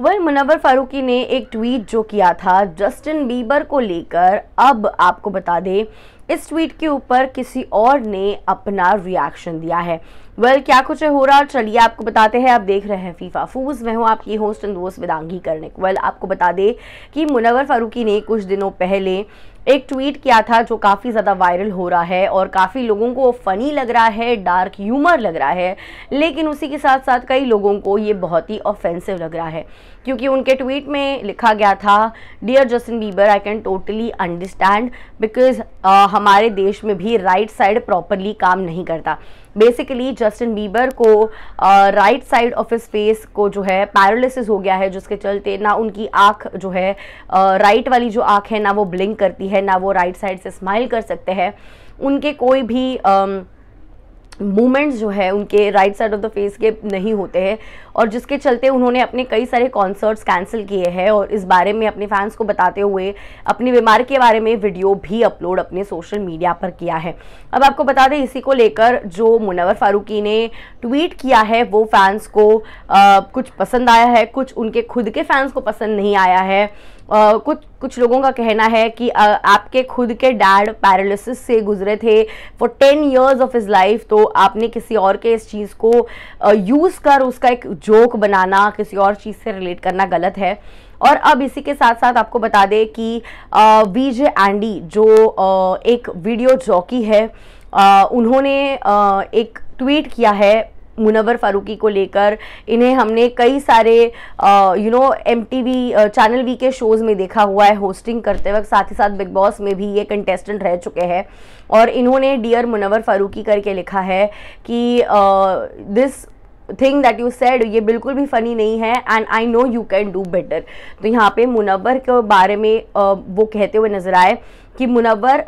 वह मुनवर फारूकी ने एक ट्वीट जो किया था जस्टिन बीबर को लेकर अब आपको बता दें इस ट्वीट के ऊपर किसी और ने अपना रिएक्शन दिया है। वेल well, क्या कुछ हो रहा चलिए आपको बताते हैं आप देख रहे हैं फीफा फूज मैं हूँ आपकी होस्ट एंड दोस्त विदांगी करने वेल well, आपको बता दें कि मुनवर फारूकी ने कुछ दिनों पहले एक ट्वीट किया था जो काफ़ी ज़्यादा वायरल हो रहा है और काफ़ी लोगों को फ़नी लग रहा है डार्क ह्यूमर लग रहा है लेकिन उसी के साथ साथ कई लोगों को ये बहुत ही ऑफेंसिव लग रहा है। क्योंकि उनके ट्वीट में लिखा गया था dear Justin Bieber I can totally understand because हमारे देश में भी राइट साइड प्रॉपरली काम नहीं करता। बेसिकली जस्टिन बीबर को right side of his face को जो है पैरालिसिस हो गया है जिसके चलते ना उनकी आँख जो है राइट uh, वाली जो आँख है ना वो ब्लिंक करती है। ना वो राइट साइड से स्माइल कर सकते हैं। उनके कोई भी मूवमेंट्स जो है उनके right side of the face के नहीं होते हैं। और जिसके चलते उन्होंने अपने कई सारे कॉन्सर्ट्स कैंसिल किए हैं और इस बारे में अपने फैंस को बताते हुए अपनी बीमारी के बारे में वीडियो भी अपलोड अपने सोशल मीडिया पर किया है। अब आपको बता दें इसी को लेकर जो मुनवर फारूकी ने ट्वीट किया है वो फैंस को आ, कुछ पसंद आया है कुछ उनके खुद के फैंस को पसंद नहीं आया है। Uh, कुछ कुछ लोगों का कहना है कि uh, आपके खुद के डैड पैरालिसिस से गुजरे थे for ten years of his life तो आपने किसी और के इस चीज़ को यूज़ कर, उसका एक जोक बनाना, किसी और चीज़ से रिलेट करना गलत है। और अब इसी के साथ साथ आपको बता दें कि वीजे एंडी जो एक वीडियो जॉकी है उन्होंने एक ट्वीट किया है मुनवर फारूकी को लेकर इन्हें हमने कई सारे you know MTV channel V के शोज़ में देखा हुआ है होस्टिंग करते वक्त। साथ ही साथ बिग बॉस में भी ये कंटेस्टेंट रह चुके हैं। और इन्होंने डियर मुनवर फारूकी करके लिखा है कि this thing that you said ये बिल्कुल भी फ़नी नहीं है and I know you can do better तो यहाँ पे मुनवर के बारे में uh, वो कहते हुए नज़र आए कि मुनवर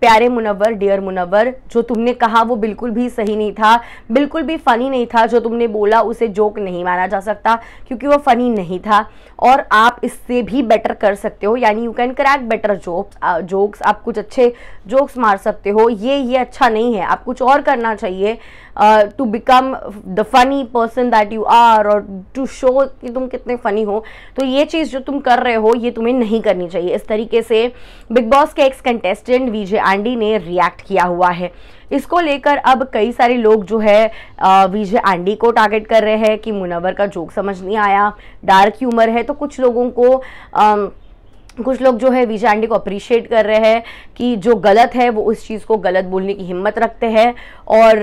प्यारे मुनवर डियर मुनवर जो तुमने कहा वो बिल्कुल भी सही नहीं था, बिल्कुल भी फ़नी नहीं था, जो तुमने बोला उसे जोक नहीं माना जा सकता, क्योंकि वो फ़नी नहीं था। और आप इससे भी बेटर कर सकते हो, यानी you can crack better jokes jokes आप कुछ अच्छे जोक्स मार सकते हो। ये ये अच्छा नहीं है, आप कुछ और करना चाहिए to become the funny person that you are और टू शो कि तुम कितने फ़नी हो। तो ये चीज़ जो तुम कर रहे हो, ये तुम्हें नहीं करनी चाहिए। इस तरीके से बिग बॉस के एक्स कंटेस्टेंट विजय एंडी ने रिएक्ट किया हुआ है। इसको लेकर अब कई सारे लोग जो है विजय एंडी को टारगेट कर रहे हैं कि मुनवर का जोक समझ नहीं आया डार्क ह्यूमर है तो कुछ लोगों को आ, कुछ लोग जो है विजय आंडी को अप्रिशिएट कर रहे हैं कि जो गलत है वो उस चीज़ को गलत बोलने की हिम्मत रखते हैं और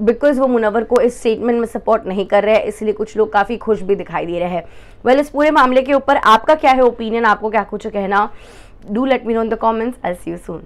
बिकॉज़ वो मुनवर को इस स्टेटमेंट में सपोर्ट नहीं कर रहे हैं इसलिए कुछ लोग काफ़ी खुश भी दिखाई दे रहे हैं। वेल well, इस पूरे मामले के ऊपर आपका क्या है ओपिनियन आपको क्या कुछ कहना? Do let me know in the comments I see you soon